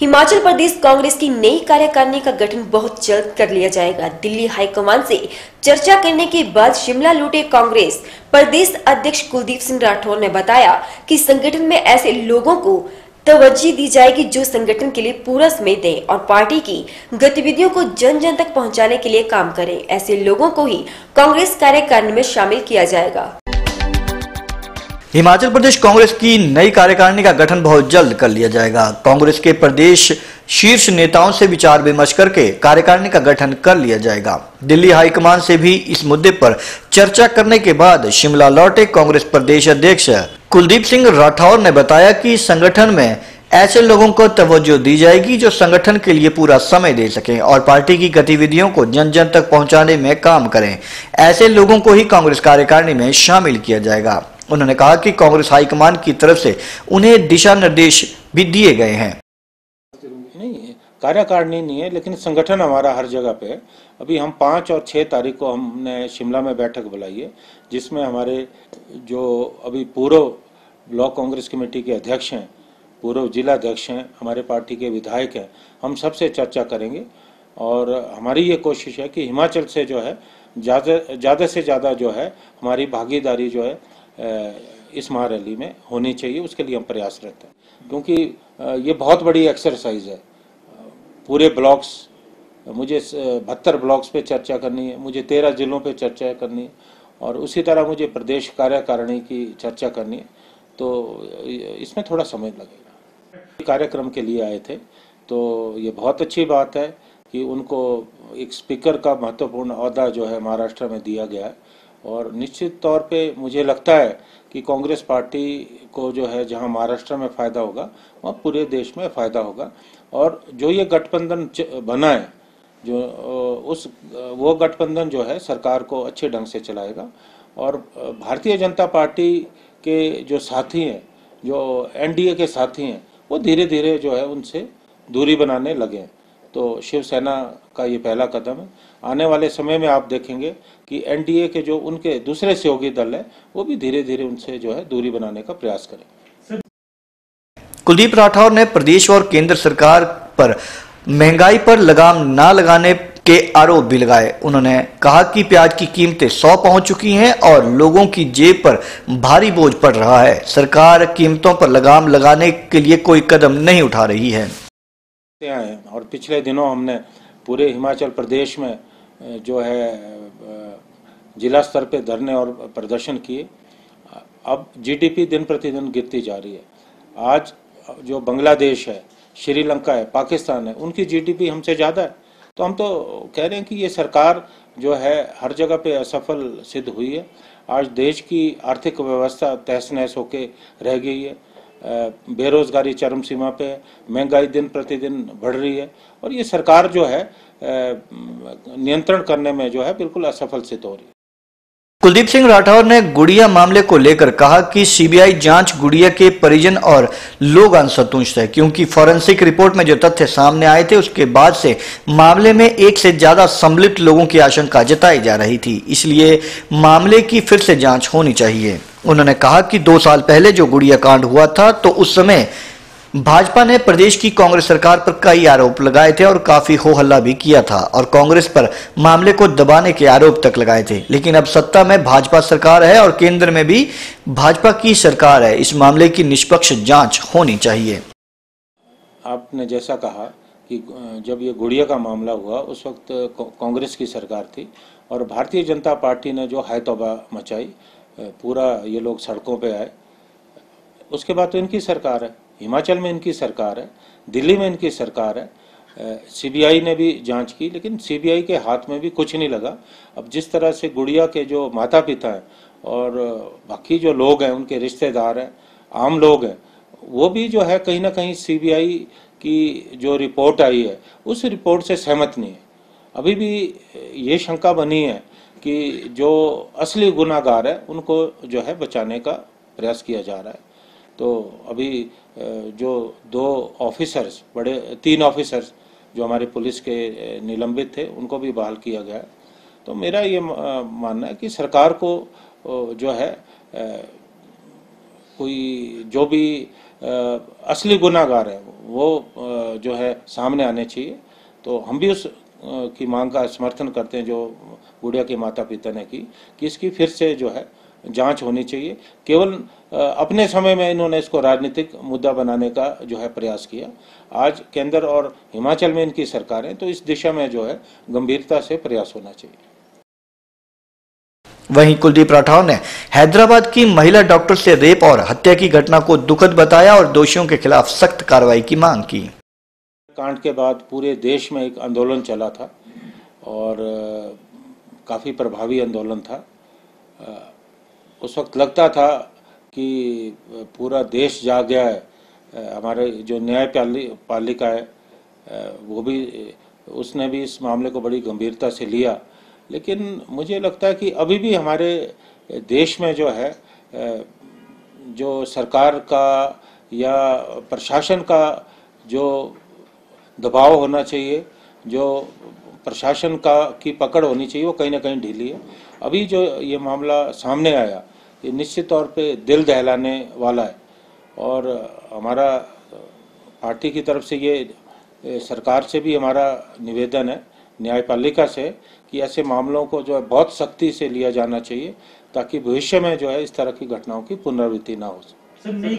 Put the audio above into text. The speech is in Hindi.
हिमाचल प्रदेश कांग्रेस की नई कार्यकारिणी का गठन बहुत जल्द कर लिया जाएगा। दिल्ली हाईकमान से चर्चा करने के बाद शिमला लौटे कांग्रेस। प्रदेश अध्यक्ष कुलदीप सिंह राठौर ने बताया कि संगठन में ऐसे लोगों को तवज्जी दी जाएगी जो संगठन के लिए पूरा समय दें और पार्टी की गतिविधियों को जन जन तक पहुँचाने के लिए काम करें। ऐसे लोगों को ही कांग्रेस कार्यकारिणी में शामिल किया जाएगा। हिमाचल प्रदेश कांग्रेस की नई कार्यकारिणी का गठन बहुत जल्द कर लिया जाएगा। कांग्रेस के प्रदेश शीर्ष नेताओं से विचार विमर्श करके कार्यकारिणी का गठन कर लिया जाएगा। दिल्ली हाईकमान से भी इस मुद्दे पर चर्चा करने के बाद शिमला लौटे कांग्रेस प्रदेश अध्यक्ष कुलदीप सिंह राठौर ने बताया कि संगठन में ऐसे लोगों को तवज्जो दी जाएगी जो संगठन के लिए पूरा समय दे सकें और पार्टी की गतिविधियों को जन जन तक पहुँचाने में काम करें। ऐसे लोगों को ही कांग्रेस कार्यकारिणी में शामिल किया जाएगा। उन्होंने कहा कि कांग्रेस हाईकमान की तरफ़ से उन्हें दिशा निर्देश भी दिए गए हैं। नहीं, कार्यकारिणी नहीं है, लेकिन संगठन हमारा हर जगह पे है। अभी हम पाँच और छः तारीख को हमने शिमला में बैठक बुलाई है, जिसमें हमारे जो अभी पूर्व ब्लॉक कांग्रेस कमेटी के अध्यक्ष हैं, पूर्व जिला अध्यक्ष हैं, हमारे पार्टी के विधायक हैं, हम सबसे चर्चा करेंगे। और हमारी ये कोशिश है कि हिमाचल से जो है, ज़्यादा ज़्यादा से ज़्यादा जो है, हमारी भागीदारी जो है इस महारैली में होनी चाहिए, उसके लिए हम प्रयासरत हैं। क्योंकि ये बहुत बड़ी एक्सरसाइज है। पूरे ब्लॉक्स मुझे बहत्तर ब्लॉक्स पे चर्चा करनी है, मुझे तेरह जिलों पे चर्चा करनी है, और उसी तरह मुझे प्रदेश कार्यकारिणी की चर्चा करनी है। तो इसमें थोड़ा समय लगेगा। कार्यक्रम के लिए आए थे तो ये बहुत अच्छी बात है कि उनको एक स्पीकर का महत्वपूर्ण अहदा जो है महाराष्ट्र में दिया गया है। और निश्चित तौर पे मुझे लगता है कि कांग्रेस पार्टी को जो है, जहाँ महाराष्ट्र में फ़ायदा होगा, वहाँ पूरे देश में फ़ायदा होगा। और जो ये गठबंधन बना है, जो उस वो गठबंधन जो है, सरकार को अच्छे ढंग से चलाएगा। और भारतीय जनता पार्टी के जो साथी हैं, जो एनडीए के साथी हैं, वो धीरे धीरे जो है, उनसे दूरी बनाने लगे तो शिवसेना का ये पहला कदम है। आने वाले समय में आप देखेंगे कि एनडीए के जो उनके दूसरे सहयोगी दल है वो भी धीरे धीरे उनसे जो है दूरी बनाने का प्रयास करें। कुलदीप राठौर ने प्रदेश और केंद्र सरकार पर महँगाई पर लगाम ना लगाने के आरोप भी लगाए। उन्होंने कहा कि प्याज की कीमतें सौ पहुँच चुकी हैं और लोगों की जेब पर भारी बोझ पड़ रहा है। सरकार कीमतों पर लगाम लगाने के लिए कोई कदम नहीं उठा रही है और पिछले दिनों हमने पूरे हिमाचल प्रदेश में जो है जिला स्तर पे धरने और प्रदर्शन किए। अब जीडीपी दिन प्रतिदिन गिरती जा रही है। आज जो बांग्लादेश है, श्रीलंका है, पाकिस्तान है, उनकी जीडीपी हमसे ज़्यादा है। तो हम तो कह रहे हैं कि ये सरकार जो है, हर जगह पे असफल सिद्ध हुई है। आज देश की आर्थिक व्यवस्था तहस नहस होके रह गई है। बेरोजगारी चरम सीमा पे महँगाई दिन प्रतिदिन बढ़ रही है और ये सरकार जो है नियंत्रण करने में जो है बिल्कुल असफल सिद्ध हो रही है। कुलदीप सिंह राठौर ने गुड़िया मामले को लेकर कहा कि सीबीआई जाँच गुड़िया के परिजन और लोग असंतुष्ट है, क्योंकि फॉरेंसिक रिपोर्ट में जो तथ्य सामने आए थे, उसके बाद से मामले में एक से ज़्यादा सम्मिलित लोगों की आशंका जताई जा रही थी, इसलिए मामले की फिर से जाँच होनी चाहिए। उन्होंने कहा कि दो साल पहले जो गुड़िया कांड हुआ था तो उस समय भाजपा ने प्रदेश की कांग्रेस सरकार पर कई आरोप लगाए थे और काफ़ी हो हल्ला भी किया था और कांग्रेस पर मामले को दबाने के आरोप तक लगाए थे। लेकिन अब सत्ता में भाजपा सरकार है और केंद्र में भी भाजपा की सरकार है। इस मामले की निष्पक्ष जाँच होनी चाहिए। आपने जैसा कहा कि जब ये गुड़िया का मामला हुआ, उस वक्त कांग्रेस की सरकार थी और भारतीय जनता पार्टी ने जो हाय तोबा मचाई पूरा ये लोग सड़कों पर आए, उसके बाद तो इनकी सरकार है। हिमाचल में इनकी सरकार है, दिल्ली में इनकी सरकार है सीबीआई ने भी जाँच की, लेकिन सीबीआई के हाथ में भी कुछ नहीं लगा। अब जिस तरह से गुड़िया के जो माता पिता हैं और बाकी जो लोग हैं, उनके रिश्तेदार हैं, आम लोग हैं, वो भी जो है कहीं ना कहीं सीबीआई की जो रिपोर्ट आई है, उस रिपोर्ट से सहमत नहीं है। अभी भी ये शंका बनी है कि जो असली गुनागार है, उनको जो है बचाने का प्रयास किया जा रहा है। तो अभी जो दो ऑफिसर्स बड़े, तीन ऑफिसर्स जो हमारे पुलिस के निलंबित थे, उनको भी बहाल किया गया। तो मेरा ये मानना है कि सरकार को जो है कोई जो भी असली गुनाहगार है, वो जो है, सामने आने चाहिए। तो हम भी उस की मांग का समर्थन करते हैं, जो गुड़िया के माता पिता ने की, कि इसकी फिर से जो है जाँच होनी चाहिए। केवल अपने समय में इन्होंने इसको राजनीतिक मुद्दा बनाने का जो है प्रयास किया। आज केंद्र और हिमाचल में इनकी सरकार तो इस दिशा में जो है गंभीरता से प्रयास होना चाहिए। वहीं कुलदीप राठौर ने हैदराबाद की महिला डॉक्टर से रेप और हत्या की घटना को दुखद बताया और दोषियों के खिलाफ सख्त कार्रवाई की मांग की। कांड के बाद पूरे देश में एक आंदोलन चला था और काफ़ी प्रभावी आंदोलन था। उस वक्त लगता था कि पूरा देश जाग गया है। हमारे जो न्याय पालि, पालिका है वो भी उसने भी इस मामले को बड़ी गंभीरता से लिया। लेकिन मुझे लगता है कि अभी भी हमारे देश में जो है जो सरकार का या प्रशासन का जो दबाव होना चाहिए, जो प्रशासन का, की पकड़ होनी चाहिए, वो कहीं ना कहीं ढीली है। अभी जो ये मामला सामने आया, ये निश्चित तौर पे दिल दहलाने वाला है। और हमारा पार्टी की तरफ़ से ये सरकार से भी हमारा निवेदन है, न्यायपालिका से, कि ऐसे मामलों को जो है बहुत सख्ती से लिया जाना चाहिए, ताकि भविष्य में जो है इस तरह की घटनाओं की पुनरावृत्ति ना हो। नई